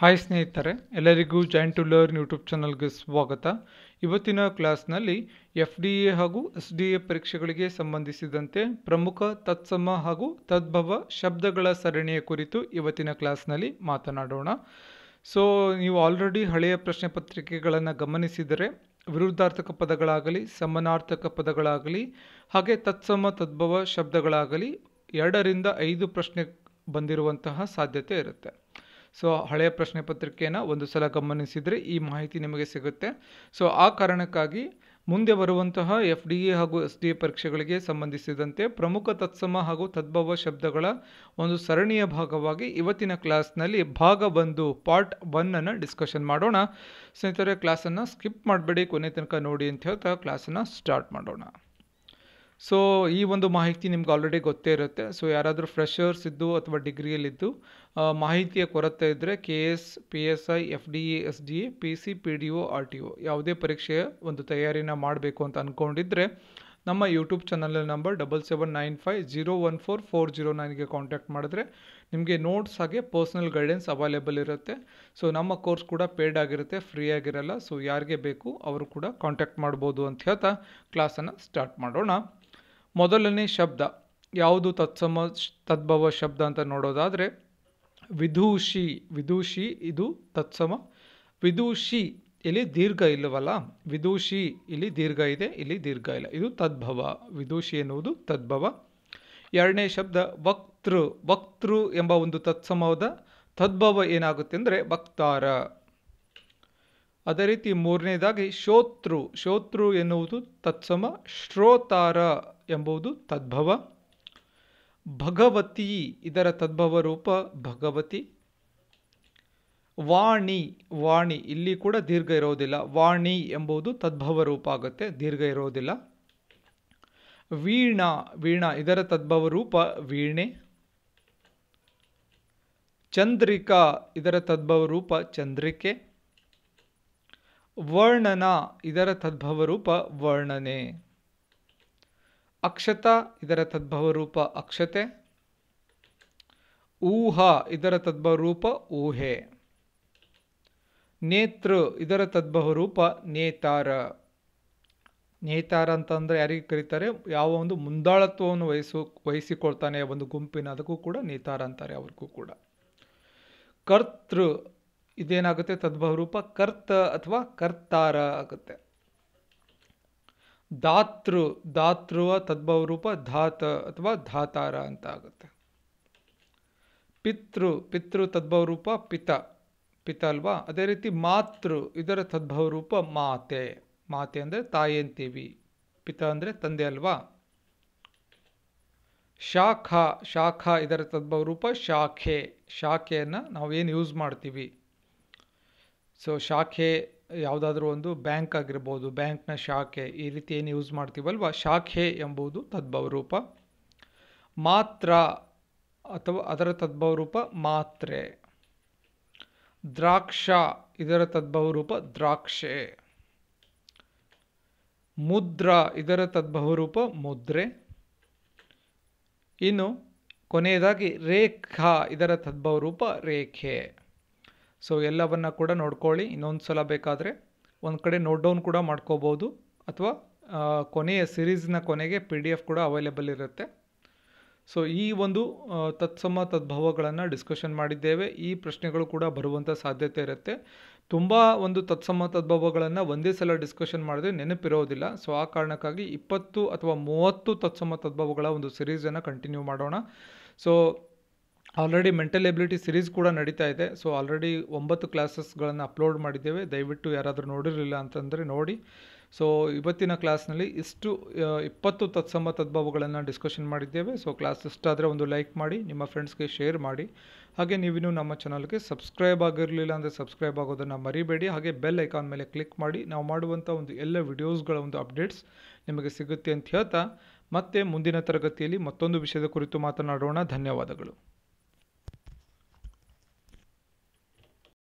Hi ಸ್ನೇಹಿತರೆ, ಎಲ್ಲರಿಗೂ joint to learn YouTube ಚಾನಲ್ಗೆ ಸ್ವಾಗತ. ಇವತ್ತಿನ ಕ್ಲಾಸ್ನಲ್ಲಿ ಎಫ್ ಡಿ ಎ ಹಾಗೂ ಎಸ್ ಡಿ ಎ ಪರೀಕ್ಷೆಗಳಿಗೆ ಸಂಬಂಧಿಸಿದಂತೆ ಪ್ರಮುಖ ತತ್ಸಮ ಹಾಗೂ ತದ್ಭವ ಶಬ್ದಗಳ ಸರಣಿಯ ಕುರಿತು ಇವತ್ತಿನ ಕ್ಲಾಸ್ನಲ್ಲಿ ಮಾತನಾಡೋಣ. ಸೊ ನೀವು ಆಲ್ರೆಡಿ ಹಳೆಯ ಪ್ರಶ್ನೆ ಪತ್ರಿಕೆಗಳನ್ನು ಗಮನಿಸಿದರೆ, ವಿರುದ್ಧಾರ್ಥಕ ಪದಗಳಾಗಲಿ, ಸಮನಾರ್ಥಕ ಪದಗಳಾಗಲಿ, ಹಾಗೆ ತತ್ಸಮ, ತದ್ಭವ ಶಬ್ದಗಳಾಗಲಿ ಎರಡರಿಂದ ಐದು ಪ್ರಶ್ನೆ ಬಂದಿರುವಂತಹ ಸಾಧ್ಯತೆ ಇರುತ್ತೆ. ಸೊ ಹಳೆಯ ಪ್ರಶ್ನೆ ಪತ್ರಿಕೆಯನ್ನು ಒಂದು ಸಲ ಗಮನಿಸಿದರೆ ಈ ಮಾಹಿತಿ ನಿಮಗೆ ಸಿಗುತ್ತೆ. ಸೊ ಆ ಕಾರಣಕ್ಕಾಗಿ ಮುಂದೆ ಬರುವಂತಹ ಎಫ್ ಡಿ ಎ ಹಾಗೂ ಎಸ್ ಡಿ ಎ ಪರೀಕ್ಷೆಗಳಿಗೆ ಸಂಬಂಧಿಸಿದಂತೆ ಪ್ರಮುಖ ತತ್ಸಮ ಹಾಗೂ ತದ್ಭವ ಶಬ್ದಗಳ ಒಂದು ಸರಣಿಯ ಭಾಗವಾಗಿ ಇವತ್ತಿನ ಕ್ಲಾಸ್ನಲ್ಲಿ ಭಾಗ ಒಂದು, ಪಾರ್ಟ್ ಒನ್ನನ್ನು ಡಿಸ್ಕಷನ್ ಮಾಡೋಣ. ಸ್ನೇಹಿತರೆ, ಕ್ಲಾಸನ್ನು ಸ್ಕಿಪ್ ಮಾಡಬೇಡಿ, ಕೊನೆ ತನಕ ನೋಡಿ ಅಂತ ಹೇಳ್ತಾ ಕ್ಲಾಸನ್ನು ಸ್ಟಾರ್ಟ್ ಮಾಡೋಣ. ಸೊ ಈ ಒಂದು ಮಾಹಿತಿ ನಿಮ್ಗೆ ಆಲ್ರೆಡಿ ಗೊತ್ತೇ ಇರುತ್ತೆ. ಸೊ ಯಾರಾದರೂ ಫ್ರೆಷರ್ಸ್ ಇದ್ದು ಅಥವಾ ಡಿಗ್ರಿಯಲ್ಲಿದ್ದು ಮಾಹಿತಿಯ ಕೊರತೆ ಇದ್ದರೆ K S P S I F D E S D A P C P D O R T O ಯಾವುದೇ ಪರೀಕ್ಷೆಯ ಒಂದು ತಯಾರಿನ ಮಾಡಬೇಕು ಅಂತ ಅಂದ್ಕೊಂಡಿದ್ರೆ ನಮ್ಮ YouTube channel number double seven nine five zero one four four zero ನೈನ್ಗೆ contact ಮಾಡಿದ್ರೆ ನಿಮಗೆ ನೋಟ್ಸ್ ಹಾಗೆ ಪರ್ಸ್ನಲ್ ಗೈಡೆನ್ಸ್ ಅವೈಲೇಬಲ್ ಇರುತ್ತೆ. ಸೊ ನಮ್ಮ ಕೋರ್ಸ್ ಕೂಡ ಪೇಡ್ ಆಗಿರುತ್ತೆ ಫ್ರೀ ಆಗಿರಲ್ಲ. ಸೊ ಯಾರಿಗೆ ಬೇಕು ಅವರು ಕೂಡ ಕಾಂಟ್ಯಾಕ್ಟ್ ಮಾಡ್ಬೋದು ಅಂತ ಹೇಳ್ತಾ ಕ್ಲಾಸನ್ನು ಸ್ಟಾರ್ಟ್ ಮಾಡೋಣ. ಮೊದಲನೇ ಶಬ್ದ, ಯಾವುದು ತತ್ಸಮ, ತದ್ಭವ ಶಬ್ದ ಅಂತ ನೋಡೋದಾದರೆ ವಿದೂಷಿ ವಿದೂಷಿ ಇದು ತತ್ಸಮ ವಿದೂಷಿ ಇಲ್ಲಿ ದೀರ್ಘ ಇಲ್ಲವಲ್ಲ ವಿದೂಷಿ ಇಲ್ಲಿ ದೀರ್ಘ ಇದೆ, ಇಲ್ಲಿ ದೀರ್ಘ ಇಲ್ಲ. ಇದು ತದ್ಭವ ವಿದೂಷಿ ಎನ್ನುವುದು ತದ್ಭವ. ಎರಡನೇ ಶಬ್ದ, ವಕ್ತೃ ವಕ್ತೃ ಎಂಬ ಒಂದು ತತ್ಸಮದ ತದ್ಭವ ಏನಾಗುತ್ತೆ ಅಂದರೆ ವಕ್ತಾರ. ಅದೇ ರೀತಿ ಮೂರನೇದಾಗಿ ಶೋತೃ ಶೋತೃ ಎನ್ನುವುದು ತತ್ಸಮ, ಶ್ರೋತಾರ. ಎಂಬುದು ತದ್ಭವ. ಭಗವತಿ ಇದರ ತದ್ಭವ ರೂಪ ಭಗವತಿ. ವಾಣಿ ವಾಣಿ ಇಲ್ಲಿ ಕೂಡ ದೀರ್ಘ ಇರೋದಿಲ್ಲ. ವಾಣಿ ಎಂಬುದು ತದ್ಭವ ರೂಪ ಆಗುತ್ತೆ, ದೀರ್ಘ ಇರೋದಿಲ್ಲ. ವೀಣಾ ವೀಣಾ ಇದರ ತದ್ಭವ ರೂಪ ವೀಣೆ. ಚಂದ್ರಿಕಾ ಇದರ ತದ್ಭವ ರೂಪ ಚಂದ್ರಿಕೆ. ವರ್ಣನ ಇದರ ತದ್ಭವ ರೂಪ ವರ್ಣನೆ. ಅಕ್ಷತ ಇದರ ತದ್ಭವ ರೂಪ ಅಕ್ಷತೆ. ಊಹ ಇದರ ತದ್ಭವ ರೂಪ ಊಹೆ. ನೇತೃ ಇದರ ತದ್ಭವ ರೂಪ ನೇತಾರ. ನೇತಾರ ಅಂತಂದರೆ ಯಾರಿಗೆ ಕರೀತಾರೆ? ಯಾವ ಒಂದು ಮುಂದಾಳತ್ವವನ್ನು ವಹಿಸು, ವಹಿಸಿಕೊಳ್ತಾನೆ ಒಂದು ಗುಂಪಿನ ಅದಕ್ಕೂ ಕೂಡ ನೇತಾರ ಅಂತಾರೆ ಅವ್ರಿಗೂ ಕೂಡ. ಕರ್ತೃ ಇದೇನಾಗುತ್ತೆ? ತದ್ಭವ ರೂಪ ಕರ್ತ ಅಥವಾ ಕರ್ತಾರ ಆಗುತ್ತೆ. ದಾತೃ, ದಾತೃವ ತದ್ಭವ ರೂಪ ಧಾತ ಅಥವಾ ಧಾತಾರ ಅಂತ ಆಗುತ್ತೆ ಪಿತೃ ಪಿತೃ ತದ್ಭವ ರೂಪ ಪಿತ ಪಿತ ಅಲ್ವಾ? ಅದೇ ರೀತಿ ಮಾತೃ, ಇದರ ತದ್ಭವ ರೂಪ ಮಾತೆ. ಮಾತೆ ಅಂದರೆ ತಾಯಿ ಅಂತೀವಿ ಪಿತ ಅಂದರೆ ತಂದೆ ಅಲ್ವಾ? ಶಾಖ ಶಾಖ ಇದರ ತದ್ಭವ ರೂಪ ಶಾಖೆ. ಶಾಖೆಯನ್ನು ನಾವು ಏನು ಯೂಸ್ ಮಾಡ್ತೀವಿ? ಸೊ ಶಾಖೆ ಯಾವುದಾದ್ರೂ ಒಂದು ಬ್ಯಾಂಕ್ ಆಗಿರ್ಬೋದು, ಬ್ಯಾಂಕ್ನ ಶಾಖೆ ಈ ರೀತಿ ಏನು ಯೂಸ್ ಮಾಡ್ತೀವಲ್ವ ಶಾಖೆ ಎಂಬುದು ತದ್ಭವ ರೂಪ ಮಾತ್ರ ಅಥವಾ ಅದರ ತದ್ಭವ ರೂಪ ಮಾತ್ರೆ. ದ್ರಾಕ್ಷ ಇದರ ತದ್ಭವ ರೂಪ ದ್ರಾಕ್ಷೆ. ಮುದ್ರ ಇದರ ತದ್ಭವ ರೂಪ ಮುದ್ರೆ. ಇನ್ನು ಕೊನೆಯದಾಗಿ ರೇಖಾ ಇದರ ತದ್ಭವ ರೂಪ ರೇಖೆ. ಸೊ ಎಲ್ಲವನ್ನ ಕೂಡ ನೋಡ್ಕೊಳ್ಳಿ. ಇನ್ನೊಂದು ಸಲ ಬೇಕಾದರೆ ಒಂದು ಕಡೆ ನೋಟ್ ಡೌನ್ ಕೂಡ ಮಾಡ್ಕೋಬೋದು. ಅಥವಾ ಕೊನೆಯ ಸಿರೀಸ್ನ ಕೊನೆಗೆ ಪಿ ಡಿ ಎಫ್ ಕೂಡ ಅವೈಲೇಬಲ್ ಇರುತ್ತೆ. ಸೊ ಈ ಒಂದು ತತ್ಸಮ ತದ್ಭವಗಳನ್ನು ಡಿಸ್ಕಷನ್ ಮಾಡಿದ್ದೇವೆ. ಈ ಪ್ರಶ್ನೆಗಳು ಕೂಡ ಬರುವಂಥ ಸಾಧ್ಯತೆ ಇರುತ್ತೆ. ತುಂಬ ಒಂದು ತತ್ಸಮ ತದ್ಭವಗಳನ್ನು ಒಂದೇ ಸಲ ಡಿಸ್ಕಷನ್ ಮಾಡಿದ್ರೆ ನೆನಪಿರೋದಿಲ್ಲ. ಸೊ ಆ ಕಾರಣಕ್ಕಾಗಿ ಇಪ್ಪತ್ತು ಅಥವಾ ಮೂವತ್ತು ತತ್ಸಮ ತದ್ಭವಗಳ ಒಂದು ಸಿರೀಸನ್ನು ಕಂಟಿನ್ಯೂ ಮಾಡೋಣ. So already mental ability series ಕೂಡ ನಡೀತಾ ಇದೆ. ಸೊ, ಆಲ್ರೆಡಿ ಒಂಬತ್ತು ಕ್ಲಾಸಸ್ಗಳನ್ನು ಅಪ್ಲೋಡ್ ಮಾಡಿದ್ದೇವೆ. ದಯವಿಟ್ಟು ಯಾರಾದರೂ ನೋಡಿರಲಿಲ್ಲ ಅಂತಂದರೆ ನೋಡಿ. ಸೊ, ಇವತ್ತಿನ ಕ್ಲಾಸ್ನಲ್ಲಿ ಇಷ್ಟು ಇಪ್ಪತ್ತು ತತ್ಸಮ ತದ್ಭವಗಳನ್ನು ಡಿಸ್ಕಷನ್ ಮಾಡಿದ್ದೇವೆ. ಸೊ, ಕ್ಲಾಸ್ ಇಷ್ಟ ಆದರೆ ಒಂದು ಲೈಕ್ ಮಾಡಿ, ನಿಮ್ಮ ಫ್ರೆಂಡ್ಸ್ಗೆ ಶೇರ್ ಮಾಡಿ. ಹಾಗೆ ನೀವಿನ್ನೂ ನಮ್ಮ ಚಾನಲ್ಗೆ ಸಬ್ಸ್ಕ್ರೈಬ್ ಆಗಿರಲಿಲ್ಲ ಅಂದರೆ ಸಬ್ಸ್ಕ್ರೈಬ್ ಆಗೋದನ್ನು ಮರಿಬೇಡಿ. ಹಾಗೆ ಬೆಲ್ ಐಕಾನ್ ಮೇಲೆ ಕ್ಲಿಕ್ ಮಾಡಿ. ನಾವು ಮಾಡುವಂಥ ಒಂದು ಎಲ್ಲ ವಿಡಿಯೋಸ್ಗಳ ಒಂದು ಅಪ್ಡೇಟ್ಸ್ ನಿಮಗೆ ಸಿಗುತ್ತೆ ಅಂತ ಹೇಳ್ತಾ ಮತ್ತೆ ಮುಂದಿನ ತರಗತಿಯಲ್ಲಿ ಮತ್ತೊಂದು ವಿಷಯದ ಕುರಿತು ಮಾತನಾಡೋಣ. ಧನ್ಯವಾದಗಳು.